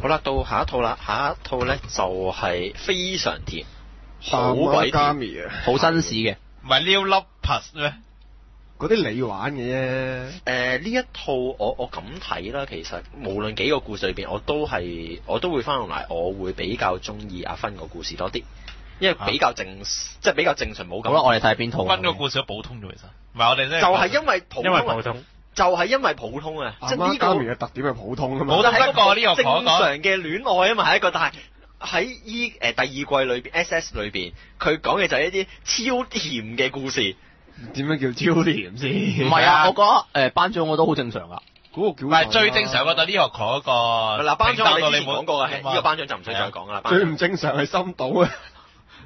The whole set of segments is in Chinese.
好啦，到下一套啦，下一套咧就係非常甜，好好鬼甜。好紳士嘅。唔係 New Love Plus 咩？嗰啲你玩嘅啫。誒呢一套我我咁睇啦，其實無論幾個故事裏邊，我都係我都會翻落嚟，我會比較中意阿芬個故事多啲，因為比較正，即係比較正常冇咁。好啦，我哋睇邊套啊？分個故事都普通咗，其實唔係我哋咧就係因為普因為普通，就係因為普通啊，即係呢個嘅特點係普通啊嘛。普通係一不過呢個正常嘅戀愛啊嘛，係一個，但係喺依誒第二季裏邊 S.S 裏邊，佢講嘅就係一啲超甜嘅故事。點樣叫超甜先？唔係啊，我覺得誒班長我都好正常噶。嗰個叫唔係最正常覺得呢個嗰個嗱，班長我哋之前冇講過嘅，呢個班長就唔使再講啦。最唔正常係深島啊！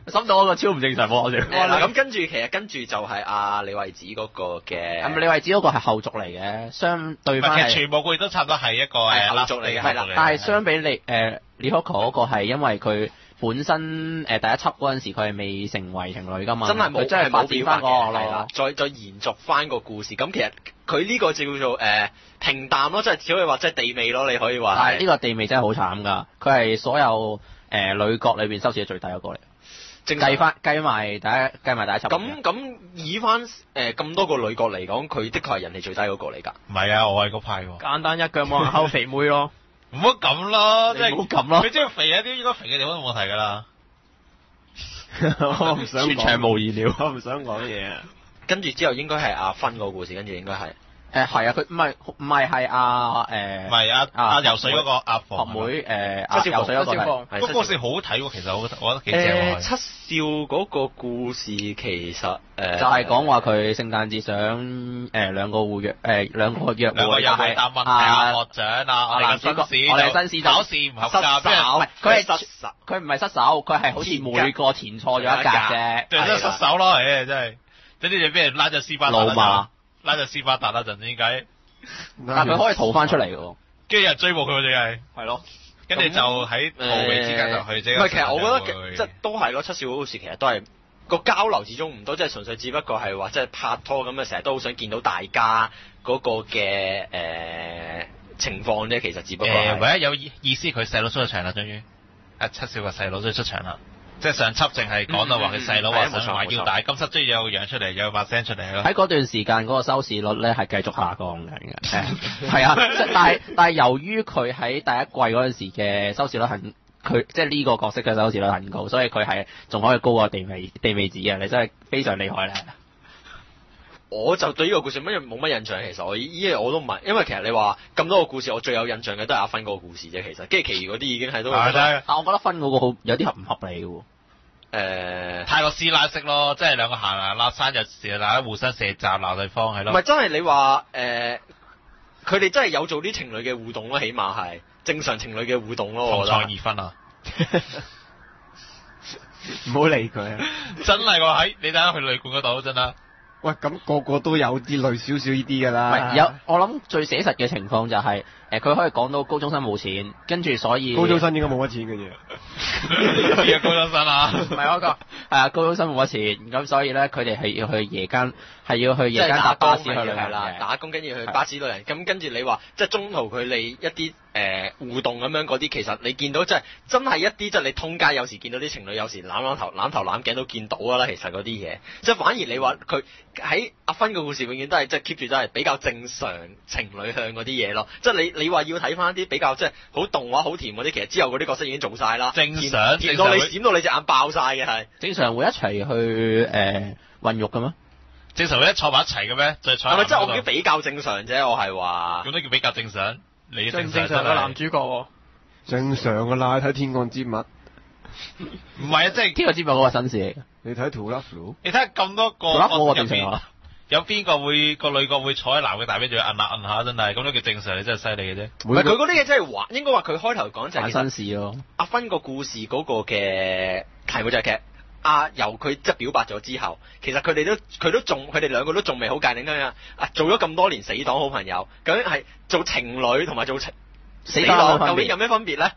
深到嗰個超唔正常喎，我哋。咁跟住其實跟住就係阿李慧子嗰個嘅，咁李慧子嗰個係後續嚟嘅，相對唔係，翻係其實全部故事都差唔多係一個誒係後續嚟嘅係係啦但係相比你誒李可可嗰個係因為佢本身誒、第一輯嗰陣時佢係未成為情侶噶嘛，真係冇佢真係發展翻嗰個係啦咯。，再再延續翻個故事。咁其實佢呢個就叫做誒平淡咯，即係只可以話即係地味咯，你可以話係但係呢個地味真係好慘㗎，佢係所有誒、女角裏邊收視率最低嗰個嚟，計翻計埋第一計埋第一輯。咁咁以翻誒咁多個女角嚟講，佢的確係人哋最低嗰個嚟㗎。唔係啊，我係嗰派喎。簡單一腳冇人溝肥妹咯。唔好咁咯，即係唔好咁咯佢只要肥一啲，應該肥嘅地方都冇問題㗎啦。我唔想全場講，無意料。我唔想講嘢啊！跟住之後應該係阿芬個故事，跟住應該係誒係啊，佢唔係唔係係阿誒唔係啊，啊阿游水嗰個阿學鳳妹誒阿七少游水嗰個嗰個故事好好睇喎，其實我覺得我覺得幾正誒。七少嗰個故事其實誒就係講話佢聖誕節想誒兩個互約誒兩個約會，兩個又係答問題啊啊，學長啊，我哋嘅新試，我哋嘅新試就考試唔合失格，唔係佢係失手。佢唔係失手，佢係好似每個填錯咗一格啫。對真係失手咯，誒真係，呢啲就俾人拉咗斯巴達老馬，拉咗斯巴達啦陣點解？但係佢可以逃翻出嚟嘅喎。跟住有人追捕佢喎，淨係，係咯，跟住就喺逃避之間就去即唔係，其實我覺得即系都係咯，七少嗰故事其實都係個交流始終唔多，即係純粹只不過係話即係拍拖咁啊，成日都好想見到大家嗰個嘅誒情況啫。其實只不過誒係唯一有意意思，佢細佬出咗場啦，終於，阿七少個細佬終於出場啦。即係上輯淨係講到話佢細佬話想買冇錯腰帶，今輯終於有個樣出嚟，有把聲出嚟咯。喺嗰段時間嗰個收視率咧係繼續下降緊嘅，誒 係啊，即係但係但係由於佢喺第一季嗰陣時嘅收視率很，佢即係呢個角色嘅收視率很高，所以佢係仲可以高過地味地味子嘅，你真係非常厲害咧。我就對呢個故事乜冇乜印象，其實我依嘢我都唔係，因為其實你話咁多個故事，我最有印象嘅都係阿芬嗰個故事啫。其實，跟住其餘嗰啲已經係都係但我覺得分嗰個好有啲合唔合理嘅喎。誒。太過師奶式咯，即係兩個行行拉山日時，大家互相射閘鬧對方係咯。唔係真係你話誒，佢哋真係有做啲情侶嘅互動咯，起碼係正常情侶嘅互動咯，同我覺得。床異分啊！唔好理佢啊！真係喎，喺你睇下去旅館嗰度真啦。喂，咁個個都有啲類少少呢啲㗎唔啦。係有我諗最寫實嘅情況就係誒佢可以講到高中生冇錢，跟住所以高中生應該冇乜錢嘅嘢。邊個高中生啊？唔係嗰個係啊高中生冇乜錢，咁所以咧佢哋係要去夜間係要去夜間搭巴士去工旅行啦，打工跟住去巴士旅行，咁跟住你話即係中途佢哋一啲誒、呃互動咁樣嗰啲，其實你見到即係真係一啲即係你通街有時見到啲情侶有時攬攬頭攬頭攬頸都見到㗎啦，其實嗰啲嘢，即係反而你話佢喺阿芬嘅故事永遠都係即係 keep 住都係比較正常情侶向嗰啲嘢咯，即係你你話要睇翻啲比較即係好動畫好甜嗰啲，其實之後嗰啲角色已經做晒啦，正常甜甜到你閃到你隻眼爆晒嘅係。正常會一齊去誒混浴嘅咩？正常會一坐埋一齊嘅咩？就係坐喺係咪即係我叫比較正常啫？我係話咁都叫比較正常。你正唔正常嘅男主角喎？正常㗎啦，睇《天降之物》，唔係啊，即係天降之物嗰個紳士嚟嘅，你睇《To Love You 你睇下咁多個我覺得我角色入個正常有邊個會個女角會坐喺男嘅大髀度摁下摁下真係，咁都叫正常，你真係犀利嘅啫。》。唔係佢嗰啲嘢真係玩，應該話佢開頭講就係玩其實紳士咯。阿芬個故事嗰個嘅題目就係其實啊由佢即係表白咗之後，其實佢哋都佢都仲佢哋兩個都仲未好界定咁樣啊，做咗咁多年死黨好朋友，究竟係做情侶同埋做情死死黨有冇黨分別究竟有咩分別咧？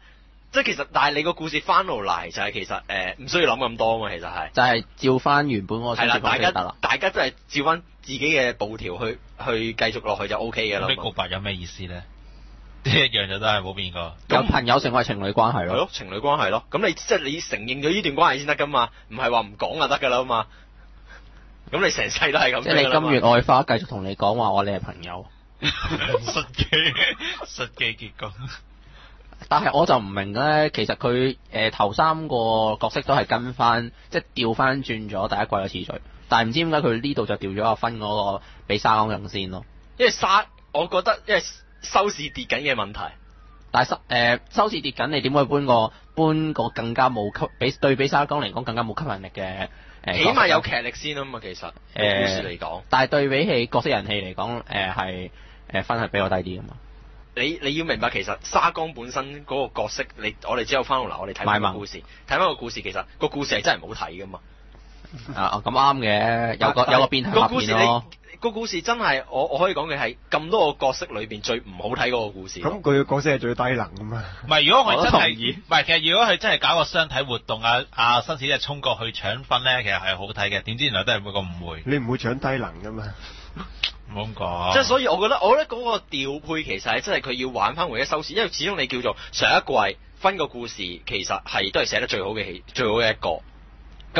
即係其實，但係你個故事翻到嚟就係其實誒唔、需要諗咁多啊嘛，其實係就係照翻原本嗰個係啦，大家。大家都係照翻自己嘅步調去去繼續落去就 O K 嘅啦咁你。告白有咩意思咧？一樣就都係冇變過。有朋友成為情侶關係咯。係咯，情侶關係咯。咁你即係你承認咗呢段關係先得噶嘛，唔係話唔講就得噶啦嘛。咁你成世都係咁即係你今月愛花繼續同你講話，我哋係朋友。失機失機結局。但係我就唔明咧，其實佢誒、呃、頭三個角色都係跟翻，即係調翻轉咗第一季嘅次序。但係唔知點解佢呢度就調咗阿芬嗰個俾沙江用先咯。因為沙，我覺得因為收視跌緊嘅問題。但係收誒收視跌緊，你點會搬個搬個更加冇吸比對比沙江嚟講更加冇吸引力嘅起碼有劇力先啊嘛，其實誒故事嚟講，但係對比起角色人氣嚟講，誒係誒分係比較低啲噶嘛。你你要明白其實沙江本身嗰個角色，你我哋之後翻到嚟，我哋睇翻個故事，睇翻個故事，其實個故事係真係唔好睇噶嘛。啊咁啱嘅，有個有個變態拍個故事咯。你個故事真係我我可以講嘅係咁多個角色裏面最唔好睇嗰個故事。咁佢嘅角色係最低能噶嘛。唔係，如果佢真我都同意係，唔係，其實如果佢真係搞個相體活動啊，啊新時真係衝過去搶分咧，其實係好睇嘅。點知原來都係每個誤會，你唔會搶低能噶嘛？唔好咁講。即係所以，我覺得我覺得嗰個調配其實係真係佢要玩翻回一收視，因為始終你叫做上一季分個故事，其實係都係寫得最好嘅戲，最好嘅一個。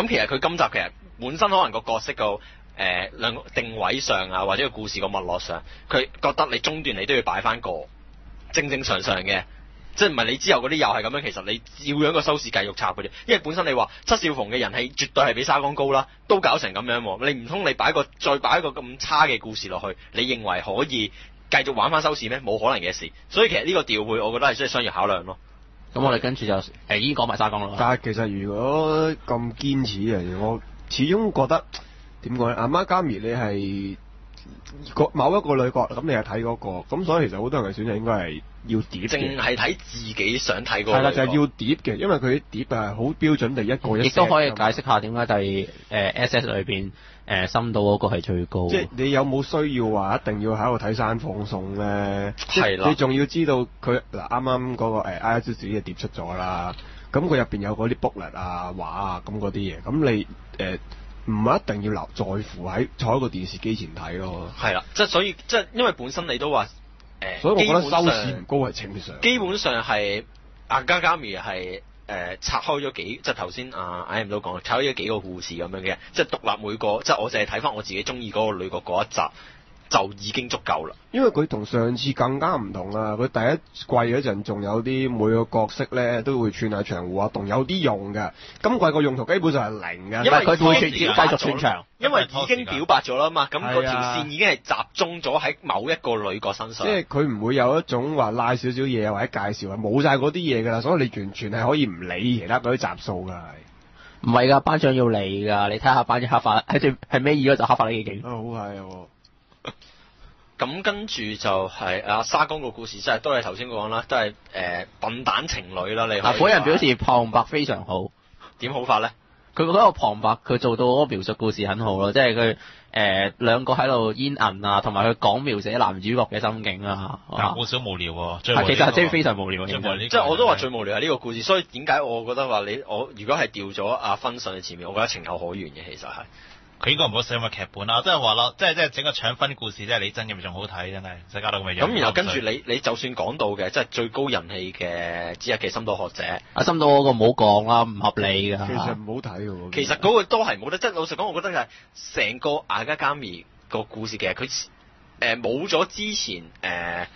咁其實佢今集其實本身可能個角色個誒兩個定位上啊，或者個故事個脈絡上，佢覺得你中段你都要擺翻個正正常常嘅。即係唔係你之後嗰啲又係咁樣，其實你照樣個收視繼續插嘅啫。因為本身你話七少逢嘅人氣絕對係比沙江高啦，都搞成咁樣喎。你唔通你擺個再擺一個咁差嘅故事落去，你認為可以繼續玩翻收視咩？冇可能嘅事。所以其實呢個調配，我覺得係需要商業考量咯。咁我哋跟住就誒已經講埋沙江咯。但係其實如果咁堅持嘅，我始終覺得點講咧？阿媽加咪你係個某一個女角，咁你係睇嗰個，咁所以其實好多人嘅選擇應該係要碟淨嘅。係睇自己想睇嗰個。係啦，就係要碟嘅，因為佢啲碟係好標準地一個一亦都可以解釋下點解第誒 S S 裏邊誒深度嗰個係最高。即係你有冇需要話一定要喺度睇山放送咧？即係啦你仲要知道佢嗱啱啱嗰個誒 I S 自己嘅碟出咗啦，咁佢入邊有嗰啲 booklet 啊、畫啊咁嗰啲嘢，咁你誒唔係一定要留在乎喺坐喺個電視機前睇咯。係啦，即係所以即係因為本身你都話誒，所以我覺得收基本上視唔高係正常。基本上係阿加加咪係誒拆開咗幾，即係頭先啊 I M 都講，拆開咗幾個故事咁樣嘅，即係獨立每個，即係我淨係睇翻我自己中意嗰個女角嗰一集就已經足夠啦。因為佢同上次更加唔同啊！佢第一季嗰陣仲有啲每個角色咧都會串下牆互動，有啲用嘅。今季個用途基本上係零嘅。因為佢會已經繼續串場。因為已經表白咗啦嘛，咁嗰條線已經係集中咗喺某一個女角身上。即係佢唔會有一種話拉少少嘢或者介紹啊，冇晒嗰啲嘢㗎啦，所以你完全係可以唔理其他嗰啲集數㗎。唔係㗎，班長要嚟㗎。你睇下班長黑化喺最係尾二嗰就黑化你幾勁。啊，好係喎。咁跟住就係阿沙江個故事，真係都係頭先講啦，都係誒笨蛋情侶啦。你可以嗱，本人表示旁白非常好。點好法咧？佢嗰個旁白佢做到嗰個描述故事很好咯，即係佢誒兩個喺度煙韌啊，同埋佢講描寫男主角嘅心境啊。但好少無聊喎。最其實係聊呢個真係非常無聊即係我都話最無聊係呢個故事，所以點解我覺得話你我如果係掉咗阿芬上去前面，我覺得情有可原嘅，其實係。佢應該唔好寫咁嘅劇本啦，即係話啦，即係即係整個搶分故事，即係你真嘅咪仲好睇，真係唔使搞到咁嘅樣。咁然後跟住你你就算講到嘅，即係最高人氣嘅之一嘅深度學者，阿深度嗰個唔好講啦，唔合理㗎。其實唔好睇嘅喎。其實嗰個都係冇得，即係老實講，我覺得係成個阿加加咪個故事其實佢誒冇咗之前誒、呃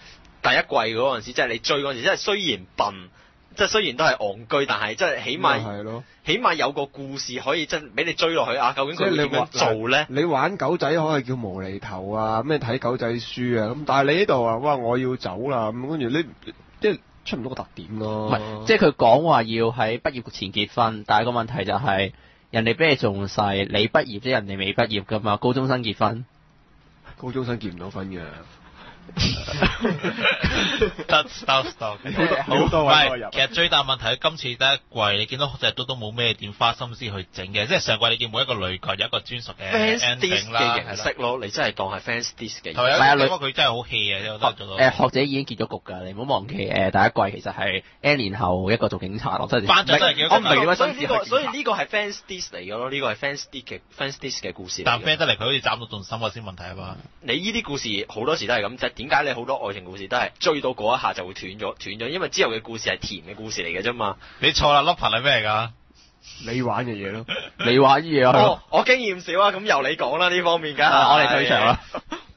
第一季嗰陣時，即係你追嗰陣時，即係雖然笨，即係雖然都係戇居，但係即係起碼係咯。起碼有個故事可以即係俾你追落去啊！究竟佢會點樣做咧？你玩狗仔可以叫無厘頭啊，咩睇狗仔書啊，咁但係你呢度啊，哇我要走啦，咁跟住你即係出唔到個特點咯。唔係，即係佢講話要喺畢業前結婚，但係個問題就係、人哋比你仲細，你畢業啫，人哋未畢業噶嘛，高中生結婚。高中生結唔到婚嘅。得 stop stop，好多位唔係其實最大問題，今次第一季你見到隻都都冇咩點花心思去整嘅，即係上季你見每一個女角有一個專屬嘅 fans dis ending 啦，嘅形式咯，你真係當係 fans dis 嘅。係啊？因為佢真係好 hea 嘅，我覺得做到。誒學者已經結咗局㗎，你唔好忘記誒、第一季其實係 N 年後一個做警察咯，真係班長真係幾我唔明點解所以呢、個所以呢個係 fans dis 嚟嘅咯，呢、個係 fans dis 嘅 fans dis 嘅故事嚟但嘅。friend 得嚟佢好似斬到重心嗰先問題啊嘛。你呢啲故事好多時都係咁，即係點解你好多愛情故事都係追到嗰一下就會斷咗斷咗，因為之後嘅故事係甜嘅故事嚟嘅啫嘛。你錯啦，碌頻係咩嚟㗎？你玩嘅嘢咯。你玩嘢啊？哦，我經驗少啊，咁由你講啦呢方面梗係啊我哋退場啦。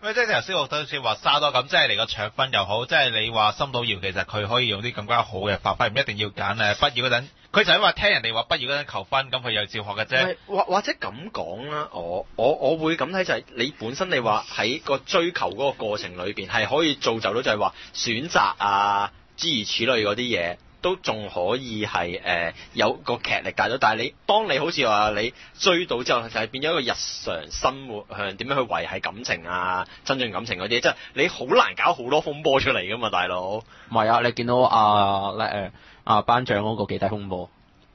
喂，即係頭先我都好似話沙多咁，即係你個卓分又好，即係你話深島遙其實佢可以用啲更加好嘅發揮，唔一定要揀誒畢業嗰陣，佢就係話聽人哋話畢業嗰陣求婚，咁佢又照學嘅啫。喂或或者咁講啦，我我我會咁睇就係、你本身你話喺個追求嗰個過程裏邊係可以造就到就係話選擇啊諸如此類嗰啲嘢。都仲可以係誒、呃有個劇力大咗，但係你當你好似話你追到之後，就係變咗一個日常生活向點樣去維係感情啊、增進感情嗰啲，即係你好難搞好多風波出嚟噶嘛，大佬。唔係啊，你見到啊咧誒啊班長嗰個幾大風波，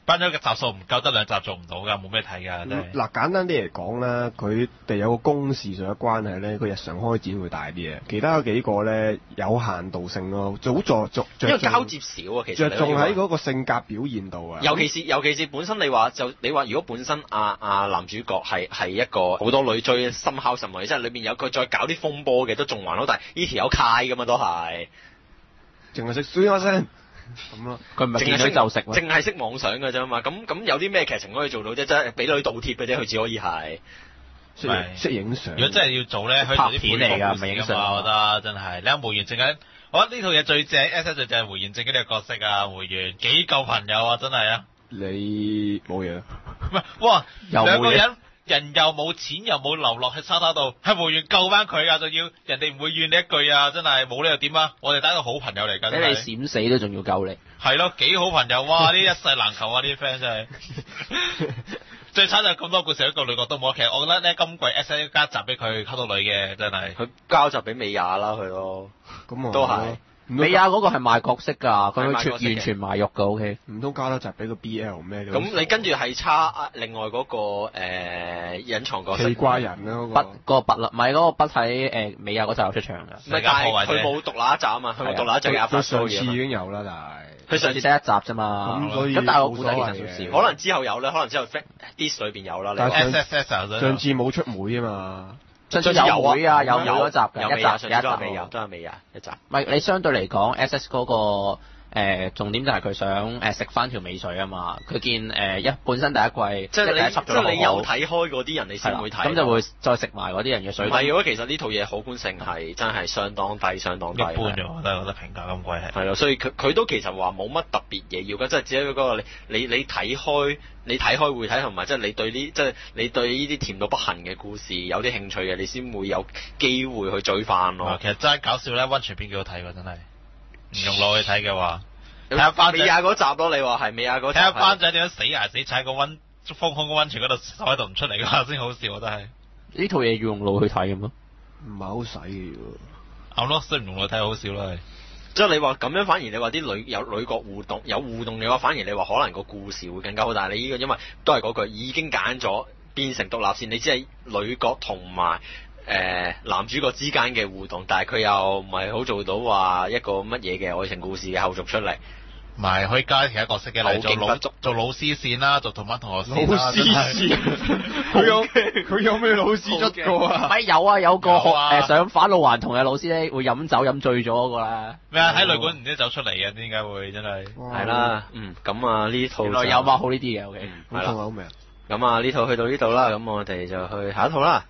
班長嘅集數唔夠，得兩集做唔到㗎，冇咩睇㗎，真係。嗱，簡單啲嚟講啦，佢哋有個公事上嘅關係咧，佢日常開展會大啲嘅。其他嗰幾個咧有限度性咯，早作作因為交接少啊，其實着重喺嗰個性格表現度啊。尤其是尤其是本身你話就你話如果本身阿阿、男主角係係一個好多女追深烤甚愛，即係裏面有佢再搞啲風波嘅都仲還好，但係呢條有揩噶嘛都係，淨係識輸一聲咁咯。佢唔係見淨係識到就食喎。淨係識妄想嘅啫嘛。咁咁有啲咩劇情可以做到啫？真係俾女倒貼嘅啫，佢只可以係。識影相。如果真係要做咧，佢做啲拍片嚟㗎㗎唔係影相嘛，我覺得真係。你睇梅園正緊，我覺得呢套嘢最正，S 最正係梅園正呢個角色啊，梅園幾夠朋友啊，真係啊！你冇嘢。唔係，哇！又冇嘢兩個人人又冇錢又冇流落喺沙灘度，係梅園救翻佢啊！仲要人哋唔會怨你一句啊！真係冇理由點啊！我哋打個好朋友嚟㗎，真俾你係閃死都仲要救你。係咯，幾好朋友哇！呢一世難求啊！呢啲 friend 真係。最慘就咁多故事，一個女角都冇。其實我覺得咧，今季 S N 加集俾佢溝到女嘅，真係。佢交集俾美雅啦，佢咯。咁啊都係美亞嗰個係賣角色㗎，佢完全賣肉㗎，OK。唔通加多集俾個 B L 咩？咁你跟住係差啊另外嗰、個誒、隱藏角色。奇怪人啦嗰筆個。嗰個筆啦，唔係嗰個筆喺誒美亞嗰集有出場㗎。唔係，但係佢冇獨立一集啊嘛，佢冇獨立一集嘅佢上次已經有啦，但係。佢上次上次得一集啫嘛。咁所以咁但係我估計冇所謂嘅其實少少。可能之後有咧，可能之後 Dis 裏邊有啦。但係 S S S 係上次冇出妹啊嘛。上次有會啊，有有會嗰集嘅，一？集有一集未有，。都係未有一集。唔係你相對嚟講，S S 嗰個誒重點就係佢想誒食翻條尾水啊嘛。佢見誒一本身第一季即係你，即係你有睇開嗰啲人，你先會睇。咁就會再食埋嗰啲人嘅水。唔係，如果其實呢套嘢可觀性係真係相當低，相當低。一般啫，我都係覺得評價咁貴係。係咯，所以佢佢都其實話冇乜特別嘢要嘅，即係只係嗰個你你你睇開，你睇開會睇，同埋即係你對呢即係你對呢啲甜到不行嘅故事有啲興趣嘅，你先會有機會去追翻啊咯。其實真係搞笑咧，温泉片幾好睇㗎，真係。唔用腦去睇嘅話，睇下班美仔，亞嗰集咯，你話係美亞嗰睇下。班仔點樣死捱死踩個温風空个温泉嗰度，手喺度唔出嚟嘅話先好笑，我真係。呢套嘢要用腦去睇咁咯。唔係好使嘅喎。啱咯，雖然唔用腦睇好笑啦，係。即係你話咁樣，反而你話啲女有女角互動有互動嘅話，反而你話可能個故事會更加好。但係你呢個因為都係嗰句已經揀咗變成獨立線，你只係女角同埋誒男主角之間嘅互動，但係佢又唔係好做到話一個乜嘢嘅愛情故事嘅後續出嚟。唔係可以加其他角色嘅，例如做老做老師線啦，做同班同學老線啦，師真係線，佢有佢有咩老師出過唔啊？係有啊，有個學有啊誒上返路環同嘅老師咧，會飲酒飲醉咗嗰個啦。咩啊？喺旅館唔知走出嚟嘅，點解會真係？哇係，啦，嗯，咁啊呢套原來就有幕好呢啲嘅係啦，好重口味啊！咁啊呢套去到呢度啦，咁我哋就去下一套啦。